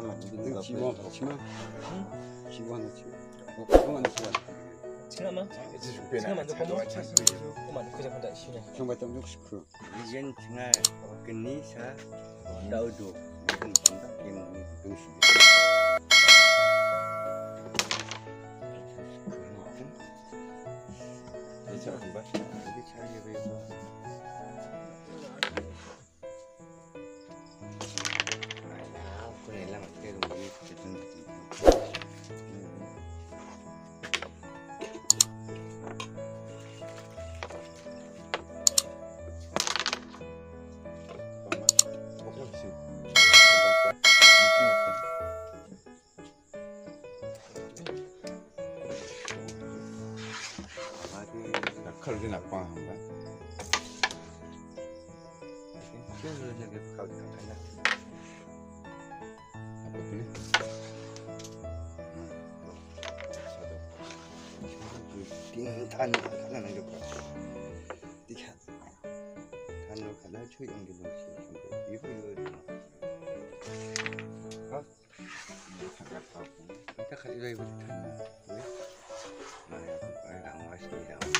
하나만 Đừng 그 gặp 지금 lên. 하나 하나 치면 어 그거 하나 치면 지금만 지금만 좀 보면 그만 그저 혼자 쉬네. 정말 좀 좋고 그 kini sa tahu tu. Mungkin kontak yang ni fungsi. Bisa buat. Jadi saya bebas. Aku 칼로 낙방한 거야. 그래서 저기 가게 가냐. 아빠들이. 단 하나는 게 뭐야? 이게 단으로 가나 초 연기 넣으시 이거 이거 아 잠깐 하고 이거 이거 단 왜? 아 이거 안 맛있다.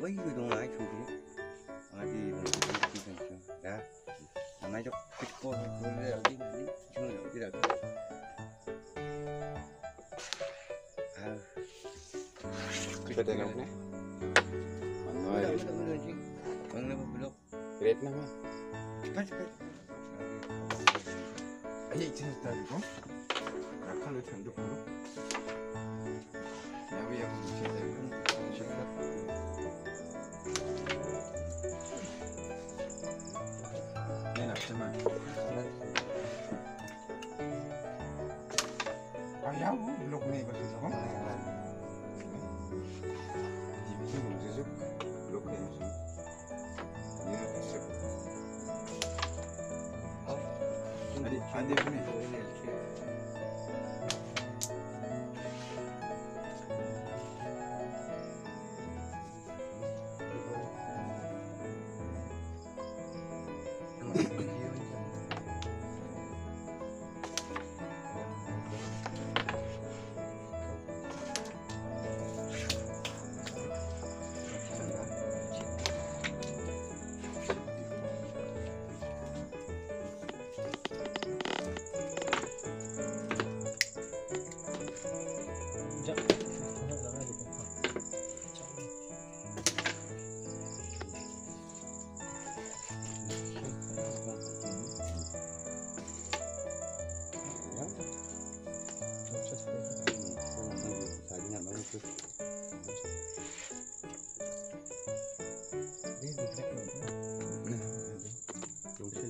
네. 여기 이제 이제. tu ni. Ada dong ai tu kan. Ya. Namanya jok pitbull tu dia lagi ni. Cuma dia tidak. Ah. Pwede na po. Ano Wala, ay? wala, wala, Jing. Ang nababulok. Great naman. Cepat, cepat. Ay, 진짜리고? 낙하를 전족으로? 야위하고 진짜리 고? 네, 낫지만. 아, 야구? 블록 네이버 되자고? 디비전 문제죠? 얘는 글쎄. 아니, 반대편에. 이제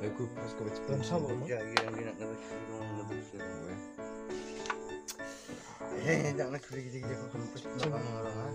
그 파스코 베츠 그럼 사고 뭐? Eh, jangan curi gitu gitu. Rumah, rumah.